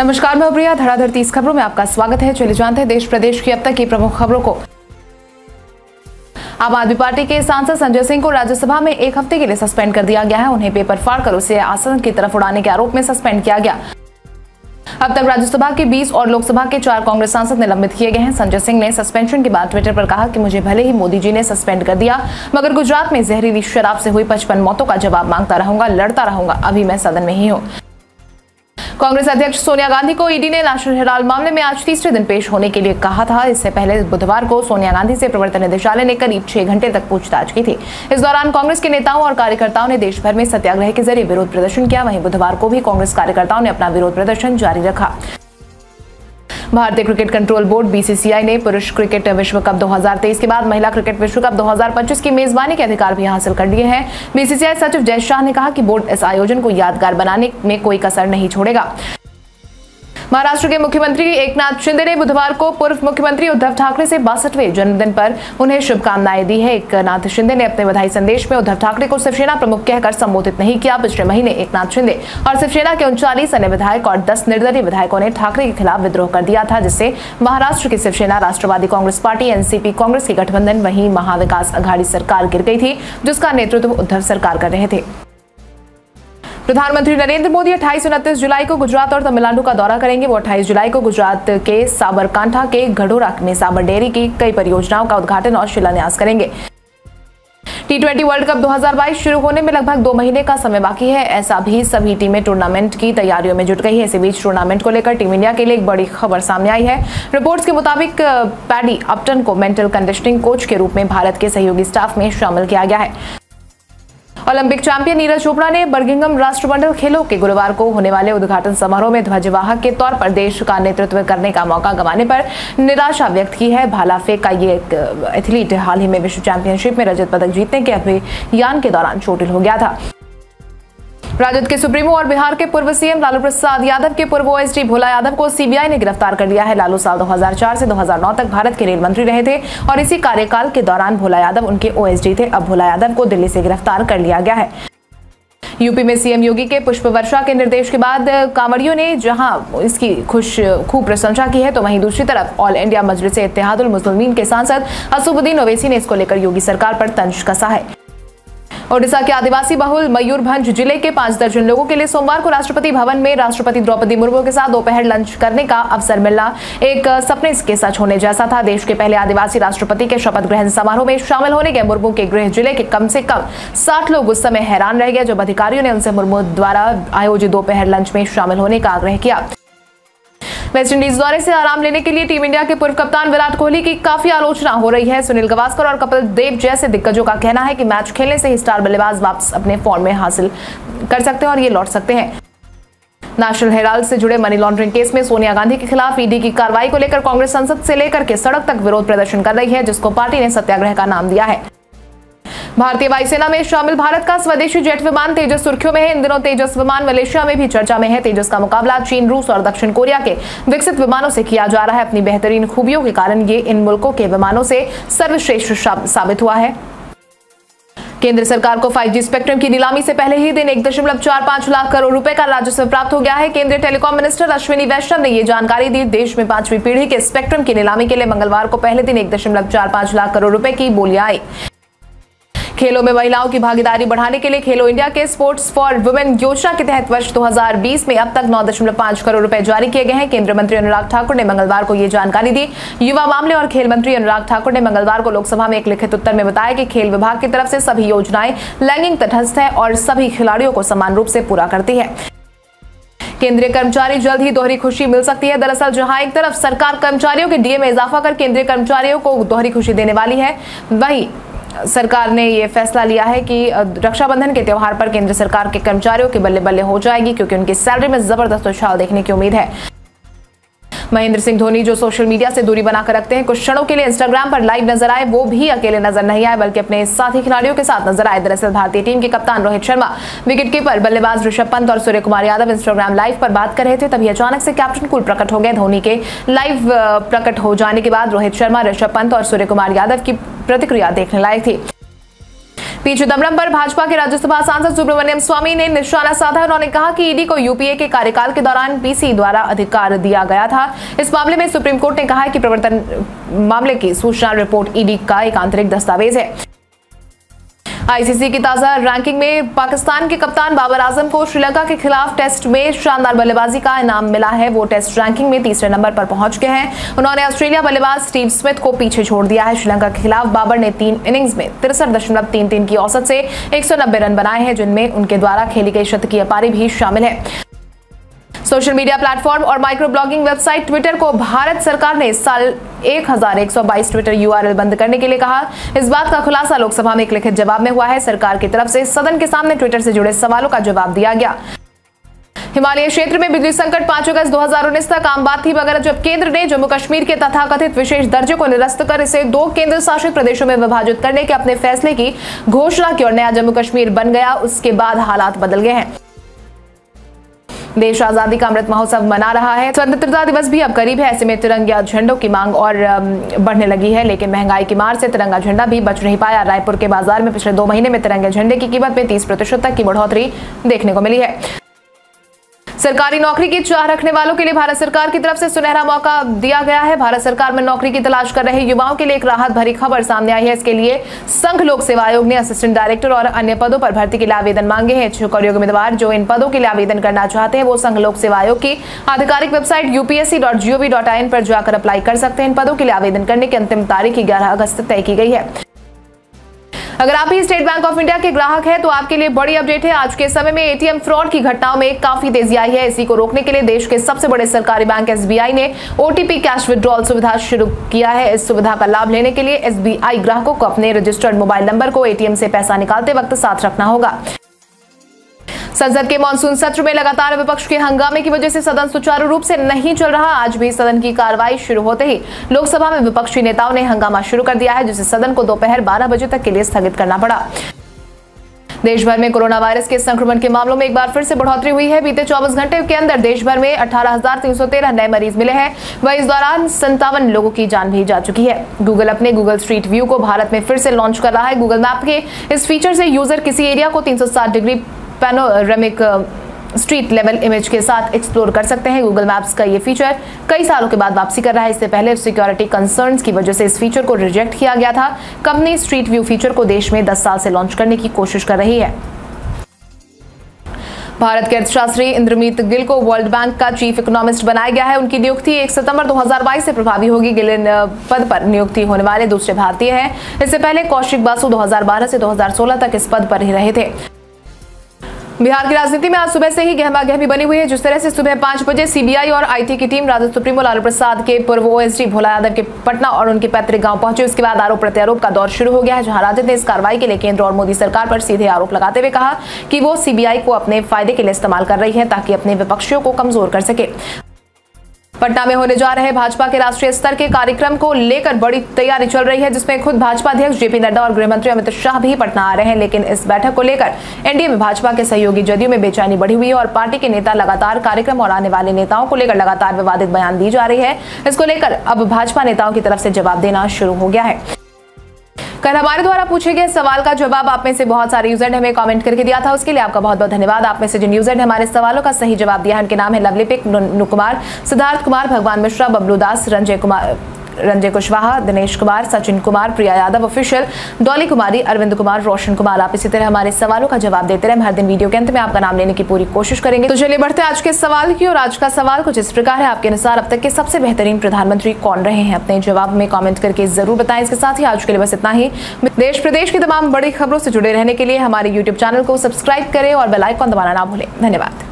नमस्कार, मैं प्रिया। धड़ाधड़ तीस खबरों में आपका स्वागत है। चले जानते हैं, देश प्रदेश की अब तक की प्रमुख खबरों को। आम आदमी पार्टी के सांसद संजय सिंह को राज्यसभा में एक हफ़्ते के लिए सस्पेंड कर दिया गया है। उन्हें पेपर फाड़कर उसे आसन की तरफ़ उड़ाने के आरोप में सस्पेंड किया गया। अब तक राज्यसभा के 20 और लोकसभा के चार कांग्रेस सांसद निलंबित किए गए हैं। संजय सिंह ने सस्पेंशन के बाद ट्विटर पर कहा कि मुझे भले ही मोदी जी ने सस्पेंड कर दिया, मगर गुजरात में जहरीली शराब से हुई पचपन मौतों का जवाब माँगता रहूँगा, लड़ता रहूँगा। अभी मैं सदन में ही हूँ। कांग्रेस अध्यक्ष सोनिया गांधी को ईडी ने नेशनल हेराल्ड मामले में आज तीसरे दिन पेश होने के लिए कहा था। इससे पहले बुधवार को सोनिया गांधी से प्रवर्तन निदेशालय ने करीब छह घंटे तक पूछताछ की थी। इस दौरान कांग्रेस के नेताओं और कार्यकर्ताओं ने देश भर में सत्याग्रह के ज़रिए विरोध प्रदर्शन किया। वहीं बुधवार को भी कांग्रेस कार्यकर्ताओं ने अपना विरोध प्रदर्शन जारी रखा। भारतीय क्रिकेट कंट्रोल बोर्ड बीसीसीआई ने पुरुष क्रिकेट विश्व कप 2023 के बाद महिला क्रिकेट विश्व कप 2025 की मेजबानी के अधिकार भी हासिल कर लिए हैं। बीसीसीआई सचिव जय शाह ने कहा कि बोर्ड इस आयोजन को यादगार बनाने में कोई कसर नहीं छोड़ेगा। महाराष्ट्र के मुख्यमंत्री एकनाथ शिंदे ने बुधवार को पूर्व मुख्यमंत्री उद्धव ठाकरे से बासठवें जन्मदिन पर उन्हें शुभकामनाएँ दी है। एकनाथ शिंदे ने अपने बधाई संदेश में उद्धव ठाकरे को शिवसेना प्रमुख कहकर संबोधित नहीं किया। पिछले महीने एकनाथ शिंदे और शिवसेना के उनचालीस अन्य विधायक और दस निर्दलीय विधायकों ने ठाकरे के खिलाफ विद्रोह कर दिया था, जिससे महाराष्ट्र की शिवसेना, राष्ट्रवादी कांग्रेस पार्टी, एनसीपी कांग्रेस के गठबंधन वहीं महाविकास अघाड़ी सरकार गिर गई थी, जिसका नेतृत्व उद्धव सरकार कर रहे थे। प्रधानमंत्री नरेंद्र मोदी 28 उनतीस जुलाई को गुजरात और तमिलनाडु का दौरा करेंगे। वो 28 जुलाई को गुजरात के साबरकांठा के घडोरा में साबर डेयरी की कई परियोजनाओं का उद्घाटन और शिलान्यास करेंगे। टी ट्वेंटी वर्ल्ड कप 2022 शुरू होने में लगभग दो महीने का समय बाकी है। ऐसा भी सभी टीमें टूर्नामेंट की तैयारियों में जुट गई है। इसी बीच टूर्नामेंट को लेकर टीम इंडिया के लिए एक बड़ी खबर सामने आई है। रिपोर्ट्स के मुताबिक, पैडी अपटन को मेंटल कंडीशनिंग कोच के रूप में भारत के सहयोगी स्टाफ में शामिल किया गया है। ओलंपिक चैंपियन नीरज चोपड़ा ने बर्गिंगम राष्ट्रमंडल खेलों के गुरुवार को होने वाले उद्घाटन समारोह में ध्वजवाहक के तौर पर देश का नेतृत्व करने का मौका गंवाने पर निराशा व्यक्त की है। भाला फेंक का ये एक, एथलीट हाल ही में विश्व चैंपियनशिप में रजत पदक जीतने के अभियान के दौरान चोटिल हो गया था। राजद के सुप्रीमो और बिहार के पूर्व सीएम लालू प्रसाद यादव के पूर्व ओएसडी भोला यादव को सीबीआई ने गिरफ़्तार कर लिया है। लालू साल 2004 से 2009 तक भारत के रेल मंत्री रहे थे और इसी कार्यकाल के दौरान भोला यादव, उनके ओएसडी थे। अब भोला यादव को दिल्ली से गिरफ़्तार कर लिया गया है। यूपी में सीएम योगी के पुष्प वर्षा के निर्देश के बाद कांवड़ियों ने जहाँ इसकी खुश, खूब प्रशंसा की है तो वहीं दूसरी तरफ़ ऑल इंडिया मजलिस इत्तेहादुल मुस्लिमीन के सांसद असुबुद्दीन ओवैसी ने इसको लेकर योगी सरकार पर तंज कसा है। ओडिशा के आदिवासी बहुल मयूरभंज ज़िले के पाँच दर्जन लोगों के लिए सोमवार को राष्ट्रपति भवन में राष्ट्रपति द्रौपदी मुर्मू के साथ दोपहर लंच करने का अवसर मिलना एक सपने के सच होने जैसा था। देश के पहले आदिवासी राष्ट्रपति के शपथ ग्रहण समारोह में शामिल होने के मुर्मू के गृह ज़िले के कम से कम साठ लोग उस समय हैरान रह गए, जब अधिकारियों ने उनसे मुर्मू द्वारा आयोजित दोपहर लंच में शामिल होने का आग्रह किया। वेस्टइंडीज दौरे से आराम लेने के लिए टीम इंडिया के पूर्व कप्तान विराट कोहली की काफ़ी आलोचना हो रही है। सुनील गवास्कर और कपिल देव जैसे दिग्गजों का कहना है कि मैच खेलने से ही स्टार बल्लेबाज वापस अपने फॉर्म में हासिल कर सकते हैं और ये लौट सकते हैं। नेशनल हेराल्ड से जुड़े मनी लॉन्ड्रिंग केस में सोनिया गांधी के खिलाफ ईडी की कार्रवाई को लेकर कांग्रेस संसद से लेकर के सड़क तक विरोध प्रदर्शन कर रही है, जिसको पार्टी ने सत्याग्रह का नाम दिया है। भारतीय वायुसेना में शामिल भारत का स्वदेशी जेट विमान तेजस सुर्खियों में है। इन दिनों तेजस विमान मलेशिया में भी चर्चा में है। तेजस का मुकाबला चीन, रूस और दक्षिण कोरिया के विकसित विमानों से किया जा रहा है। अपनी बेहतरीन खूबियों के कारण ये इन मुल्कों के विमानों से सर्वश्रेष्ठ साबित हुआ है। केंद्र सरकार को 5G स्पेक्ट्रम की नीलामी से पहले ही दिन एक दशमलव चार पाँच लाख करोड़ रुपए का राजस्व प्राप्त हो गया है। केंद्रीय टेलीकॉम मिनिस्टर अश्विनी वैष्णव ने यह जानकारी दी। देश में पांचवी पीढ़ी के स्पेक्ट्रम की नीलामी के लिए मंगलवार को पहले दिन एक दशमलव चार पाँच लाख करोड़ रुपए की बोलियाँ आई। खेलों में महिलाओं की भागीदारी बढ़ाने के लिए खेलो इंडिया के स्पोर्ट्स फॉर वुमेन योजना के तहत वर्ष 2020 में अब तक 9.5 करोड़ रुपए जारी किए गए हैं। केंद्रीय मंत्री अनुराग ठाकुर ने मंगलवार को यह जानकारी दी। युवा मामले और खेल मंत्री अनुराग ठाकुर ने मंगलवार को लोकसभा में एक लिखित उत्तर में बताया कि खेल विभाग की तरफ़ से सभी योजनाएँ लैंगिक तटस्थ है और सभी खिलाड़ियों को समान रूप से पूरा करती है। केंद्रीय कर्मचारी जल्द ही दोहरी खुशी मिल सकती है। दरअसल जहाँ एक तरफ़ सरकार कर्मचारियों के डीए में इजाफा कर केंद्रीय कर्मचारियों को दोहरी खुशी देने वाली है, वहीं सरकार ने ये फैसला लिया है कि रक्षाबंधन के त्यौहार पर केंद्र सरकार के कर्मचारियों की बल्ले बल्ले हो जाएगी, क्योंकि उनकी सैलरी में ज़बरदस्त उछाल देखने की उम्मीद है। महेंद्र सिंह धोनी जो सोशल मीडिया से दूरी बनाकर रखते हैं, कुछ क्षणों के लिए इंस्टाग्राम पर लाइव नज़र आए, वो भी अकेले नज़र नहीं आए, बल्कि अपने साथी खिलाड़ियों के साथ नज़र आए। दरअसल, भारतीय टीम के कप्तान रोहित शर्मा विकेट कीपर बल्लेबाज ऋषभ पंत और सूर्य कुमार यादव इंस्टाग्राम लाइव पर बात कर रहे थे, तभी अचानक से कैप्टन कुल प्रकट हो गए। धोनी के लाइव प्रकट हो जाने के बाद रोहित शर्मा, ऋषभ पंत और सूर्य कुमार यादव की प्रतिक्रिया देखने लायक थी। पी चिदम्बरम पर भाजपा के राज्यसभा सांसद सुब्रमण्यम स्वामी ने निशाना साधा। उन्होंने कहा कि ईडी को यूपीए के कार्यकाल के दौरान पीसी द्वारा अधिकार दिया गया था। इस मामले में सुप्रीम कोर्ट ने कहा है कि प्रवर्तन मामले की सूचना रिपोर्ट ईडी का एक आंतरिक दस्तावेज़ है। आईसीसी की ताज़ा रैंकिंग में पाकिस्तान के कप्तान बाबर आज़म को श्रीलंका के खिलाफ टेस्ट में शानदार बल्लेबाजी का इनाम मिला है। वो टेस्ट रैंकिंग में तीसरे नंबर पर पहुँच गए हैं। उन्होंने ऑस्ट्रेलिया बल्लेबाज स्टीव स्मिथ को पीछे छोड़ दिया है। श्रीलंका के खिलाफ बाबर ने तीन इनिंग्स में तिरसठ की औसत से एक सौ नब्बे रन बनाए हैं, जिनमें उनके द्वारा खेली गई शतकीय पारी भी शामिल है। सोशल मीडिया प्लेटफॉर्म और माइक्रो ब्लॉगिंग वेबसाइट ट्विटर को भारत सरकार ने साल 1122 ट्विटर यूआरएल बंद करने के लिए कहा। इस बात का खुलासा लोकसभा में एक लिखित जवाब में हुआ है। सरकार की तरफ़ से सदन के सामने ट्विटर से जुड़े सवालों का जवाब दिया गया। हिमालय क्षेत्र में बिजली संकट पाँच अगस्त 2019 तक आम बात थी, मगर जब केंद्र ने जम्मू कश्मीर के तथाकथित विशेष दर्जे को निरस्त कर इसे दो केंद्र शासित प्रदेशों में विभाजित करने के अपने फैसले की घोषणा की और नया जम्मू कश्मीर बन गया। उसके बाद हालात बदल गए हैं। देश आज़ादी का अमृत महोत्सव मना रहा है। स्वतंत्रता दिवस भी अब करीब है, ऐसे में तिरंगा झंडों की मांग और बढ़ने लगी है, लेकिन महँगाई की मार से तिरंगा झंडा भी बच नहीं पाया। रायपुर के बाज़ार में पिछले दो महीने में तिरंगे झंडे की कीमत में तीस प्रतिशत तक की बढ़ोतरी देखने को मिली है। सरकारी नौकरी की चाह रखने वालों के लिए भारत सरकार की तरफ़ से सुनहरा मौका दिया गया है। भारत सरकार में नौकरी की तलाश कर रहे युवाओं के लिए एक राहत भरी खबर सामने आई है। इसके लिए संघ लोक सेवा आयोग ने असिस्टेंट डायरेक्टर और अन्य पदों पर भर्ती के लिए आवेदन मांगे हैं। इच्छुक और उम्मीदवार जो इन पदों के लिए आवेदन करना चाहते हैं, वो संघ लोक सेवा आयोग की आधिकारिक वेबसाइट यूपीएससी पर जाकर अप्लाई कर सकते हैं। इन पदों के लिए आवेदन करने की अंतिम तारीख ग्यारह अगस्त तय की गई है। अगर आप ही स्टेट बैंक ऑफ़ इंडिया के ग्राहक है तो आपके लिए बड़ी अपडेट है। आज के समय में एटीएम फ्रॉड की घटनाओं में काफ़ी तेज़ी आई है। इसी को रोकने के लिए देश के सबसे बड़े सरकारी बैंक एसबीआई ने ओटीपी कैश विद्रॉल सुविधा शुरू किया है। इस सुविधा का लाभ लेने के लिए एसबीआई ग्राहकों को अपने रजिस्टर्ड मोबाइल नंबर को एटीएम से पैसा निकालते वक्त साथ रखना होगा। संसद के मानसून सत्र में लगातार विपक्ष के हंगामे की वजह से सदन सुचारू रूप से नहीं चल रहा। आज भी सदन की कार्रवाई शुरू होते ही लोकसभा में विपक्षी नेताओं ने हंगामा शुरू कर दिया है जिसे सदन को दोपहर बारह बजे तक के लिए स्थगित करना पड़ा। देश भर में कोरोना वायरस के संक्रमण के मामलों में एक बार फिर से बढ़ोतरी हुई है। बीते 24 घंटे के अंदर देश भर में 18,313 नए मरीज़ मिले हैं। वह इस दौरान संतावन लोगों की जान भी जा चुकी है। गूगल अपने गूगल स्ट्रीट व्यू को भारत में फिर से लॉन्च कर रहा है। गूगल मैप के इस फीचर से यूज़र किसी एरिया को तीन degree panoramic street level image के साथ एक्सप्लोर कर सकते हैं। गूगल मैप्स का ये फीचर कई सालों के बाद वापसी कर रहा है। इससे पहले सिक्योरिटी कंसर्न्स की वजह से इस फीचर को रिजेक्ट किया गया था। कंपनी स्ट्रीट व्यू फीचर को देश में 10 साल से लॉन्च करने की कोशिश कर रही है। भारत के अर्थशास्त्री इंद्रमीत गिल को वर्ल्ड बैंक का चीफ इकोनॉमिस्ट बनाया गया है। उनकी नियुक्ति 1 सितंबर 2022 से प्रभावी होगी। गिल पद पर नियुक्ति होने वाले दूसरे भारतीय हैं। इससे पहले कौशिक बासु 2012 से 2016 तक इस पद पर ही रहे थे। बिहार की राजनीति में आज सुबह से ही गहमा गहमी बनी हुई है, जिस तरह से सुबह पाँच बजे सीबीआई और आईटी की टीम राजद सुप्रीमो लालू प्रसाद के पूर्व ओएसडी भोला यादव के पटना और उनके पैतृक गाँव पहुँचे। उसके बाद आरोप प्रत्यारोप का दौर शुरू हो गया है, जहाँ राजद ने इस कार्रवाई के लिए केंद्र और मोदी सरकार पर सीधे आरोप लगाते हुए कहा कि वो सीबीआई को अपने फ़ायदे के लिए इस्तेमाल कर रही है, ताकि अपने विपक्षियों को कमज़ोर कर सके। पटना में होने जा रहे भाजपा के राष्ट्रीय स्तर के कार्यक्रम को लेकर बड़ी तैयारी चल रही है, जिसमें खुद भाजपा अध्यक्ष जेपी नड्डा और गृहमंत्री अमित शाह भी पटना आ रहे हैं। लेकिन इस बैठक को लेकर एनडीए में भाजपा के सहयोगी जदयू में बेचैनी बढ़ी हुई है और पार्टी के नेता लगातार कार्यक्रम और आने वाले नेताओं को लेकर लगातार विवादित बयान दी जा रही है। इसको लेकर अब भाजपा नेताओं की तरफ़ से जवाब देना शुरू हो गया है। कल हमारे द्वारा पूछे गए सवाल का जवाब आप में से बहुत सारे यूज़र ने हमें कमेंट करके दिया था। उसके लिए आपका बहुत बहुत धन्यवाद। आप में से जिन यूज़र ने हमारे सवालों का सही जवाब दिया उनके नाम है लवलीपिक नुकुमार, सिद्धार्थ कुमार, भगवान मिश्रा, बबलू दास, रंजय कुमार रंजय कुशवाहा, दिनेश कुमार, सचिन कुमार, प्रिया यादव ऑफिशियल डॉली कुमारी, अरविंद कुमार, रोशन कुमार, आप इसी तरह हमारे सवालों का जवाब देते रहे। हम हर दिन वीडियो के अंत में आपका नाम लेने की पूरी कोशिश करेंगे। तो चलिए बढ़ते आज के सवाल की और आज का सवाल कुछ इस प्रकार है। आपके अनुसार अब तक के सबसे बेहतरीन प्रधानमंत्री कौन रहे हैं? अपने जवाब में कॉमेंट करके ज़रूर बताएँ। इसके साथ ही आज के लिए बस इतना ही। देश प्रदेश की तमाम बड़ी खबरों से जुड़े रहने के लिए हमारे यूट्यूब चैनल को सब्सक्राइब करें और बेलाइकॉन दबाना ना भूलें। धन्यवाद।